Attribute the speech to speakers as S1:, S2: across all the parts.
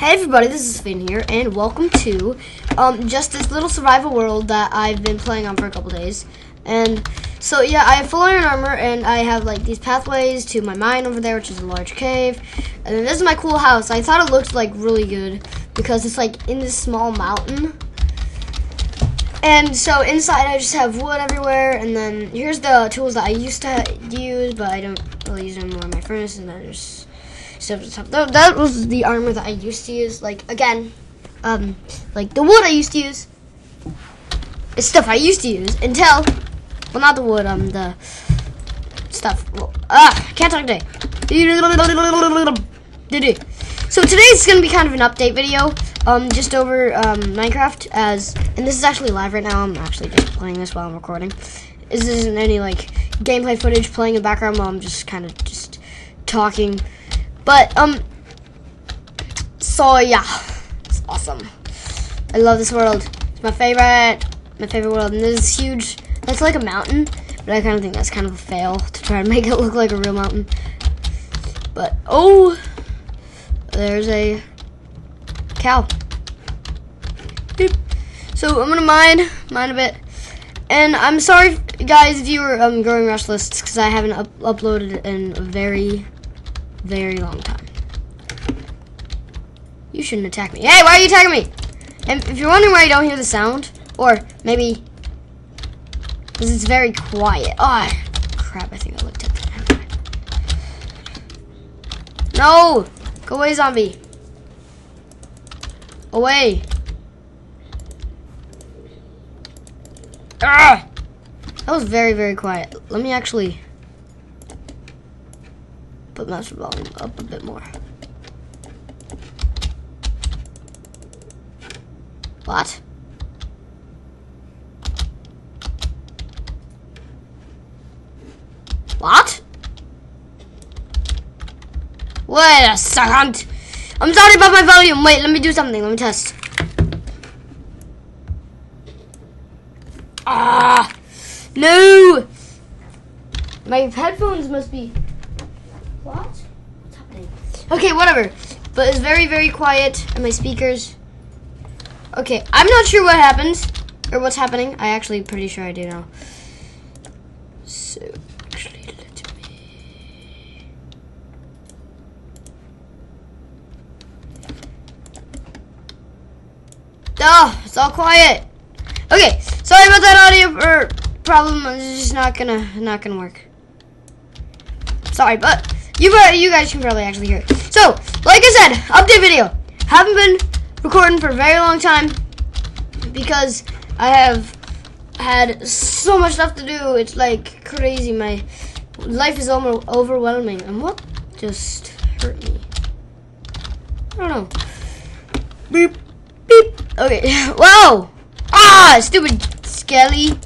S1: Hey everybody, this is Finn here, and welcome to um, just this little survival world that I've been playing on for a couple days. And so yeah, I have full iron armor, and I have like these pathways to my mine over there, which is a large cave. And then this is my cool house. I thought it looked like really good because it's like in this small mountain. And so inside I just have wood everywhere, and then here's the tools that I used to use, but I don't really use them anymore in my furnace, and just stuff. That, was the armor that I used to use. Like again, um, like the wood I used to use. It's stuff I used to use until, well, not the wood, um, the stuff. Ah, can't talk today. So today's gonna be kind of an update video, um, just over um, Minecraft. As and this is actually live right now. I'm actually just playing this while I'm recording. This isn't any like gameplay footage playing in the background while I'm just kind of just talking. But um, so yeah, it's awesome. I love this world. It's my favorite, my favorite world. And this is huge. That's like a mountain, but I kind of think that's kind of a fail to try to make it look like a real mountain. But oh, there's a cow. Beep. So I'm gonna mine, mine a bit. And I'm sorry, guys, if you were um, growing restless, because I haven't up uploaded in a very, very long time. You shouldn't attack me. Hey, why are you attacking me? And if you're wondering why you don't hear the sound, or maybe because it's very quiet. Oh, crap, I think I looked at that. No! Go away, zombie. Away. Ah! That was very, very quiet. Let me actually put master volume up a bit more. What? What? Wait a second. I'm sorry about my volume. Wait, let me do something. Let me test. Ah! No! My headphones must be... What? What's happening? Okay, whatever. But it's very, very quiet. And my speakers... Okay, I'm not sure what happens. Or what's happening. I actually pretty sure I do know. So, actually, let me... Oh, it's all quiet. Okay, sorry about that audio er, problem. It's just not gonna not gonna work. Sorry, but you you guys can probably actually hear it. So, like I said, update video. Haven't been recording for a very long time because I have had so much stuff to do. It's like crazy. My life is almost overwhelming. And what just hurt me? I don't know. Beep, beep. Okay. Whoa! Ah, stupid Skelly.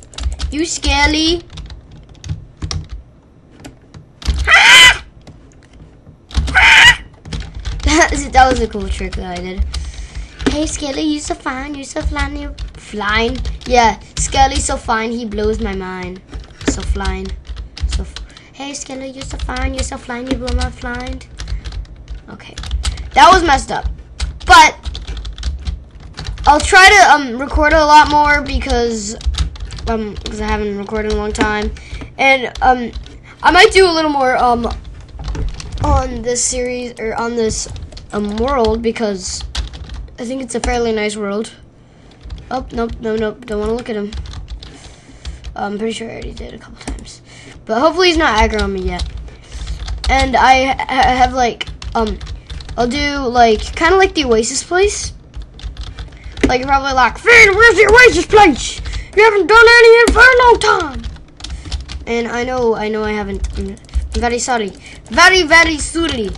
S1: You Skelly. Ah! Ah! That was a cool trick that I did. Hey Skelly, you so fine, you so flying, you flying. Yeah, Skelly's so fine, he blows my mind. So flying. So hey Skelly, you're so fine, you're so flying, you blow my mind. Okay. That was messed up. But I'll try to um, record a lot more because um because I haven't recorded in a long time, and um I might do a little more um on this series or on this um world because I think it's a fairly nice world. Oh nope no nope don't want to look at him. I'm pretty sure I already did a couple times, but hopefully he's not aggro on me yet. And I ha have like um I'll do like kind of like the Oasis place like you're probably like, Finn, where's the Oasis place? You haven't done any in for a long time. And I know, I know I haven't. I'm very sorry. Very, very sorry.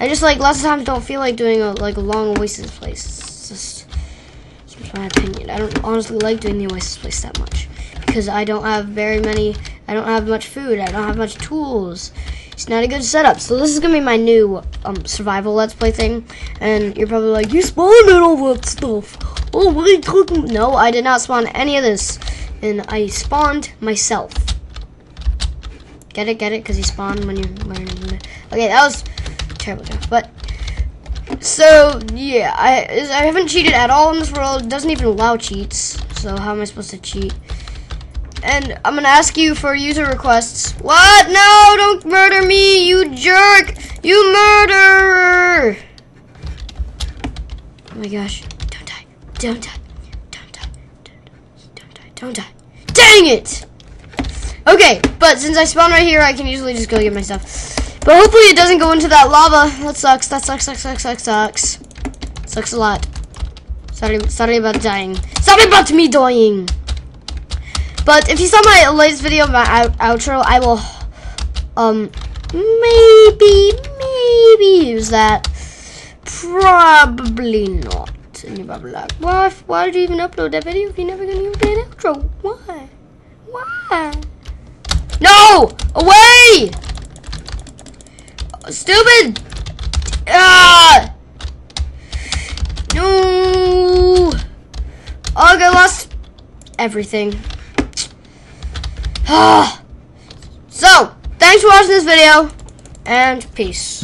S1: I just like lots of times don't feel like doing a like a long Oasis place. It's just, it's just my opinion. I don't honestly like doing the Oasis place that much because I don't have very many. I don't have much food. I don't have much tools. It's not a good setup. So this is gonna be my new um, survival let's play thing. And you're probably like, you spawned it all that stuff. Oh, what are you talking? No, I did not spawn any of this, and I spawned myself. Get it? Get it? Because you spawn when you're. When you're okay, that was terrible. Joke. But So yeah, I I haven't cheated at all in this world. It doesn't even allow cheats. So how am I supposed to cheat? And I'm gonna ask you for user requests. What? No! Don't murder me, you jerk! You murderer! Oh my gosh! Don't die! Don't die! Don't die! Don't die! Don't die! Don't die! Dang it! Okay, but since I spawn right here, I can usually just go get my stuff. But hopefully it doesn't go into that lava. That sucks. That sucks, sucks, sucks, sucks, sucks. Sucks a lot. Sorry, sorry about dying. Sorry about me dying. But if you saw my latest video, my out outro, I will, um, maybe, maybe use that. Probably not. And you're probably like, why, why did you even upload that video if you're never gonna use that outro? Why? Why? No! Away! Stupid! Ah! No! I lost everything. Ah! so, thanks for watching this video, and peace.